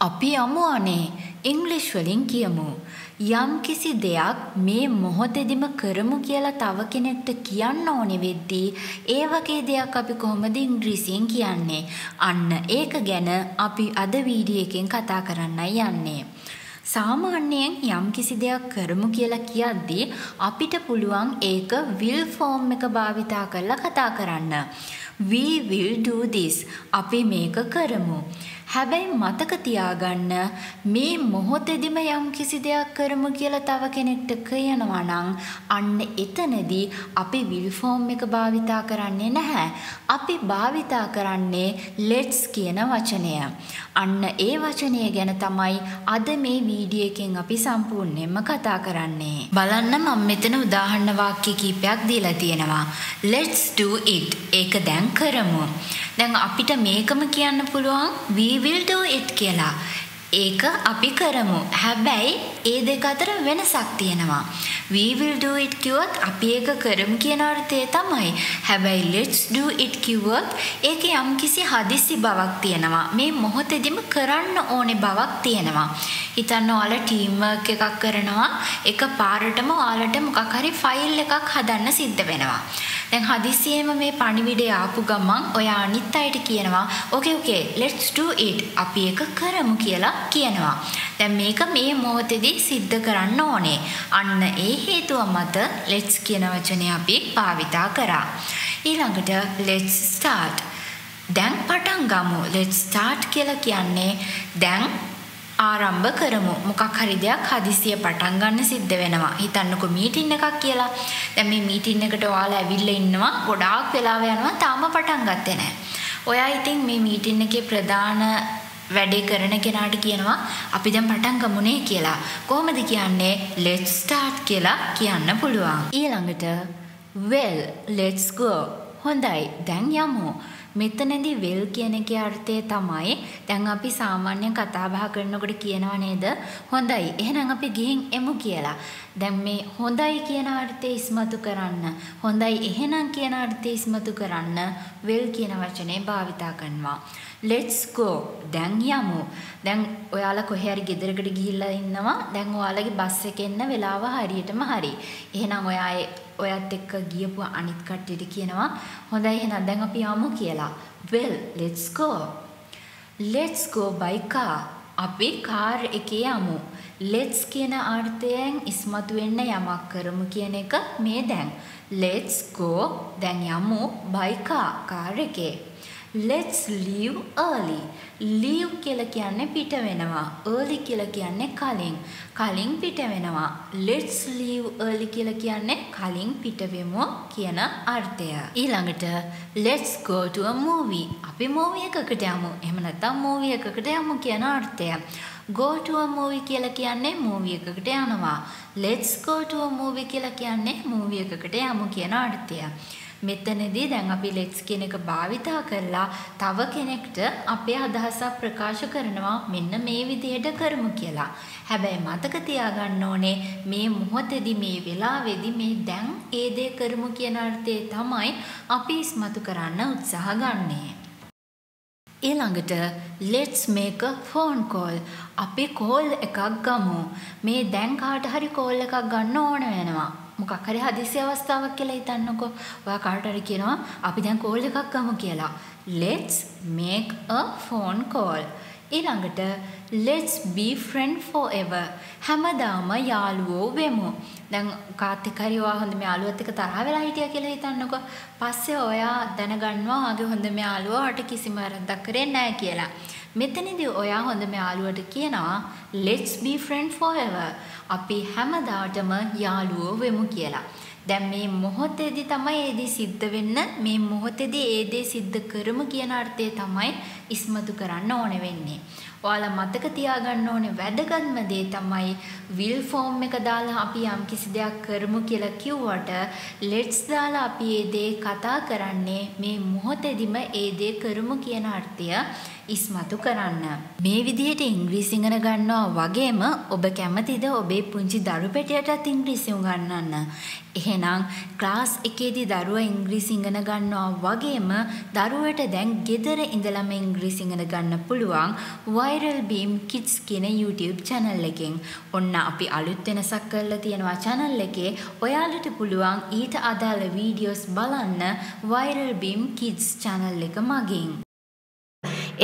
අපි යමු අනේ ඉංග්ලිෂ් වලින් කියමු. යම් කිසි දෙයක් මේ මොහොතෙදිම කරමු කියලා තව කෙනෙක්ට කියන්න ඕනේ වෙද්දී ඒ වගේ දෙයක් අපි කොහොමද ඉංග්‍රීසියෙන් කියන්නේ? අන්න ඒක ගැන අපි අද වීඩියෝ එකෙන් කතා කරන්නයි යන්නේ. සාමාන්‍යයෙන් යම් කිසි දෙයක් කරමු කියලා කියද්දී අපිට පුළුවන් ඒක will form එක භාවිතා කරලා කතා කරන්න. We will do this. අපි මේක කරමු. හැබැයි මතක තියාගන්න මේ මොහොතේදිම යම් කිසි දෙයක් කරමු කියලා තව කෙනෙක්ට කියනවා නම් අන්න එතනදී අපි will form එක භාවිතා කරන්නේ නැහැ. අපි භාවිතා කරන්නේ let's කියන වචනය. අන්න ඒ වචනය ගැන තමයි අද මේ වීඩියෝ එකෙන් අපි සම්පූර්ණයෙන්ම කතා කරන්නේ. බලන්න මම මෙතන උදාහරණ වාක්‍ය කීපයක් දීලා තියෙනවා. let's do it. ඒක දැන් කරමු. දැන් අපිට මේකම කියන්න පුළුවන් we will do it කියලා. ඒක අපි කරමු. හැබැයි ඒ දෙක අතර වෙනසක් තියෙනවා. we will do it කිව්වොත් අපි ඒක කරමු කියන අර්ථය තමයි. හැබැයි let's do it කිව්වොත් ඒකේ යම්කිසි හදිසි බවක් තියෙනවා. මේ මොහොතේදීම කරන්න ඕනේ බවක් තියෙනවා. හිතන්න ඔයාලා ටීම් වර්ක් එකක් කරනවා. එක පාරටම ඔයාලට මොකක් හරි ෆයිල් එකක් හදන්න සිද්ධ වෙනවා. දැන් හදිසියෙම මේ පණිවිඩය ආපු ගමන් ඔයා අනිත් අයට කියනවා ඕකේ ඕකේ let's do it අපි ඒක කරමු කියලා කියනවා. දැන් මේක මේ මොහොතේදී සිද්ධ කරන්න ඕනේ. අන්න ඒ හේතුව මත let's කියන වචනේ අපි භාවිතා කරා. ඊළඟට let's start. දැන් පටන් ගමු. let's start කියලා කියන්නේ දැන් ආරම්භ කරමු. මොකක් හරි දෙයක් හදිසිය පටන් ගන්න සිද්ධ වෙනවා. හිතන්නකෝ මීටින් එකක් කියලා. දැන් මේ මීටින් එකට ඔයාලා ඇවිල්ලා ඉන්නවා. ගොඩාක් වෙලාව යනවා. තාම පටන් ගත්තේ නැහැ. ඔයා ඉතින් මේ මීටින් එකේ ප්‍රධාන වැඩේ කරන කෙනාට කියනවා අපි දැන් පටන් ගමුනේ කියලා. කොහොමද කියන්නේ? let's start කියලා කියන්න පුළුවන්. ඊළඟට well let's go. හොඳයි දැන් යමු. මෙතනදී will කියන එකේ අර්ථය තමයි දැන් අපි සාමාන්‍යයෙන් කතා බහ කරනකොට කියනව නේද හොඳයි එහෙනම් අපි ගිහින් එමු කියලා. දැන් මේ හොඳයි කියන අර්ථය ඉස්මතු කරන්න හොඳයි එහෙනම් කියන අර්ථය ඉස්මතු කරන්න will කියන වචනේ භාවිතා කරනවා. let's go දැන් යමු. දැන් ඔයාලා කොහේ හරි ගෙදරකට ගිහිල්ලා ඉන්නවා. දැන් ඔයාලගේ බස් එකේ එන්න වෙලාව හරියටම හරි. එහෙනම් ඔයා ඔයත් එක්ක ගියපු අනිත් කට්ටියට කියනවා හොඳයි එහෙනම් දැන් අපි යමු කියලා. well let's go. let's go by car. අපි කාර් එකේ යමු. let's කියන අර්ථයෙන් ඉස්මතු වෙන්න යමක් කරමු කියන එක මේ දැන්. let's go දැන් යමු by car කාර් එකේ. Let's leave early. leave කියලා කියන්නේ පිට වෙනවා. early කියලා කියන්නේ කලින්. කලින් පිට වෙනවා. let's leave early කියලා කියන්නේ කලින් පිට වෙමු කියන අර්ථය. ඊළඟට let's go to a movie. අපි movie එකකට යමු. එහෙම නැත්නම් movie එකකට යමු කියන අර්ථය. go to a movie කියලා කියන්නේ movie එකකට යනවා. let's go to a movie කියලා කියන්නේ movie එකකට යමු කියන අර්ථය. මෙතනදී දැන් අපි let's කියන එක භාවිතා කරලා තව කෙනෙක්ට අපේ අදහසක් ප්‍රකාශ කරනවා මෙන්න මේ විදිහට කරමු කියලා. හැබැයි මතක තියාගන්න ඕනේ මේ මොහොතේදී මේ වෙලාවේදී මේ දැන් ඒ දේ කරමු කියන අර්ථය තමයි අපි ඉස්මතු කරන්න උත්සාහ ගන්නේ. ඊළඟට let's make a phone call. අපි කෝල් එකක් ගමු. මේ දැන් කාට හරි කෝල් එකක් ගන්න ඕන වෙනවා. මොකක් හරි හදිසි අවස්ථාවක් කියලා හිතන්නකෝ. ඔයා කාට හරි කියනවා අපි දැන් කෝල් එකක් ගමු කියලා. Let's make a phone call. ඊළඟට let's be friend forever. හැමදාම යාළුවෝ වෙමු. දැන් කාත් එක්ක හරි ඔයා හොඳම යාළුවත් එක්ක තරහ වෙලා හිටියා කියලා හිතන්නකෝ. පස්සේ ඔයා දැනගන්නවා ආගේ හොඳම යාළුවා ඔයාට කිසිම වැරද්දක් කරේ නැහැ කියලා. මෙතනදී ඔයා හොඳම යාළුවට කියනවා let's be friend forever. අපි හැමදාටම යාළුවෝ වෙමු කියලා. දැන් මේ මොහොතේදී තමයි ඒ දේ සිද්ධ වෙන්න මේ මොහොතේදී ඒ දේ සිද්ධ කරමු කියන අර්ථය තමයි ඉස්මතු කරන්න ඕන වෙන්නේ. ඔයාලා මතක තියාගන්න ඕනේ වැදගත්ම දේ තමයි will form එක දාලා අපි යම් කිසි දෙයක් කරමු කියලා කිව්වට let's දාලා අපි ඒ දේ කතා කරන්නේ මේ මොහොතේදීම ඒ දේ කරමු කියන අර්ථය ඉස්මතු කරන්න. මේ විදිහට ඉංග්‍රීසි ඉගෙන ගන්නවා වගේම ඔබ කැමතිද ඔබේ පුංචි දරු පැටියටත් ඉංග්‍රීසි උගන්වන්න. එහෙනම් ක්ලාස් එකේදී දරුවා ඉංග්‍රීසි ඉගෙන ගන්නවා වගේම දරුවට දැන් ගෙදර ඉඳලම ඉංග්‍රීසි ඉගෙන ගන්න පුළුවන් Viral Beam Kids කියන YouTube channel එකෙන්. ඔන්න අපි අලුත් වෙනසක් කරලා තියෙනවා channel එකේ. ඔයාලට පුළුවන් ඊට අදාළ වීඩියෝස් බලන්න Viral Beam Kids channel එක මගින්.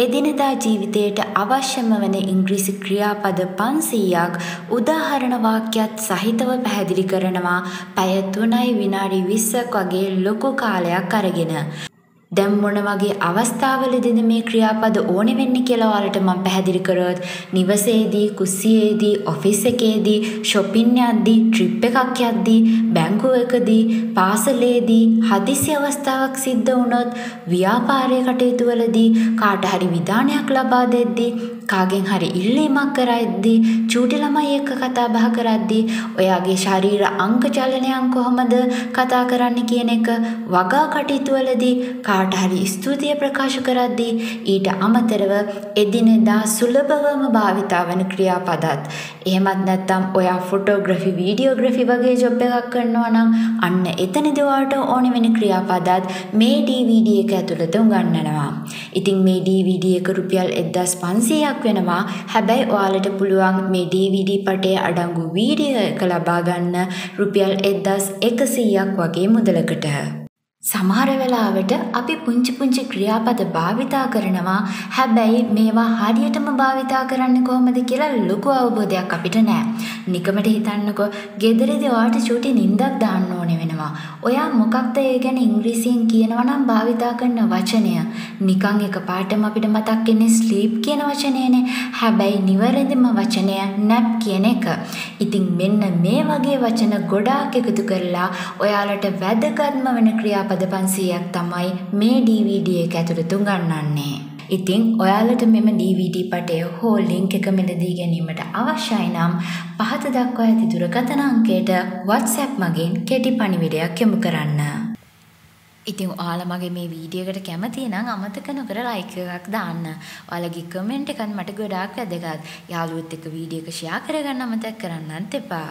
එදිනෙදා ජීවිතයට අවශ්‍යම වන ඉංග්‍රීසි ක්‍රියාපද 500ක් උදාහරණ වාක්‍යත් සහිතව පැහැදිලි කරනවා පැය 3යි විනාඩි 20ක් වගේ ලොකු කාලයක් අරගෙන. දැන් මොන වගේ අවස්ථාවලදීද මේ ක්‍රියාපද ඕනෙ වෙන්නේ කියලා ඔයාලට මම පැහැදිලි කරොත්. නිවසේදී කුස්සියේදී ඔෆිස් එකේදී shopping යද්දී ට්‍රිප් එකක් යද්දී බැංකුවකදී පාසලේදී හදිසි අවස්ථාවක් සිද්ධ වුණොත් ව්‍යාපාරයේ කටයුතු වලදී කාට හරි විධානයක් ලබා දෙද්දී කාගෙන් හරි ඉල්ලීමක් කරද්දී චූටි ළමයි එක්ක කතා බහ කරද්දී ඔයාගේ ශරීර අංග චලනයන් කොහොමද කතා කරන්න කියන එක වගා කටයුතු වලදී කාට හරි ස්තුතිය ප්‍රකාශ කරද්දී ඊට අමතරව එදිනෙදා සුලභවම භාවිතා වන ක්‍රියාපදත් එහෙමත් නැත්නම් ඔයා ෆොටෝග්‍රැෆි වීඩියෝග්‍රැෆි වගේ ජොබ් එකක් කරනවා නම් අන්න එතනදී ඔයාලට ඕනෙ වෙන ක්‍රියාපදත් මේ DVD එක ඇතුළත උගන්වනවා. ඉතින් මේ DVD එක රුපියල් 1500ක් ගාණක් වෙනවා. හැබැයි ඔයාලට පුළුවන් මේ DVD පටය අඩංගු වීඩියෝ එක ලබා ගන්න රුපියල් 1100ක් වගේ මුදලකට. සමහර වෙලාවට අපි පුංචි පුංචි ක්‍රියාපද භාවිතා කරනවා හැබැයි මේවා හරියටම භාවිතා කරන්න කොහොමද කියලා ලොකු අවබෝධයක් අපිට නෑ. නිකමට හිතන්නකෝ ගෙදරදී ඔයාට චූටි නිින්දක් දාන්න ඕනේ වෙනවා. ඔයා මොකක්ද ඒ ගැන ඉංග්‍රීසියෙන් කියනවා නම් භාවිතා කරන වචනය. නිකන් එකපාරටම අපිට මතක් වෙන්නේ ස්ලීප් කියන වචනයනේ. හැබැයි නිවැරදිම වචනය නැප් කියන එක. ඉතින් මෙන්න මේ වගේ වචන ගොඩාක් එකතු කරලා ඔයාලට වැදගත්ම වෙන ක්‍රියාපද පද 500ක් තමයි මේ DVD එක ඇතුළත උගන්වන්නේ. ඉතින් ඔයාලට මෙම DVD පටය හෝ ලින්ක් එක මිලදී ගැනීමට අවශ්‍යයි නම් පහත දක්වා ඇති දුරකථන අංකයට WhatsApp මගින් කෙටි පණිවිඩයක් යොමු කරන්න. ඉතින් ඔයාලා මගේ මේ වීඩියෝ එකට කැමති නම් අමතක නොකර ලයික් එකක් දාන්න. ඔයාලගේ කමෙන්ට් එකත් මට ගොඩාක් වැදගත්. යාළුවොත් එක්ක වීඩියෝ එක ෂෙයා කරගන්න අමතක කරන්නත් එපා.